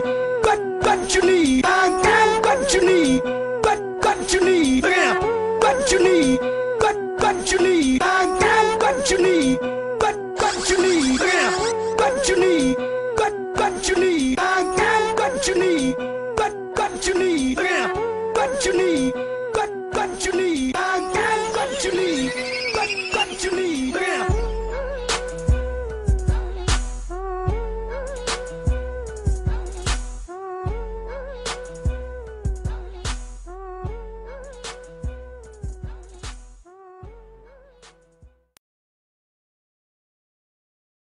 But but you need. I but you need, but but you need. Yeah, but you need, but but you need. I but you need, got what you need. Yeah, what you need, but but you need. I but you need, got what you need. Yeah, what you need, but but you need. I but you need.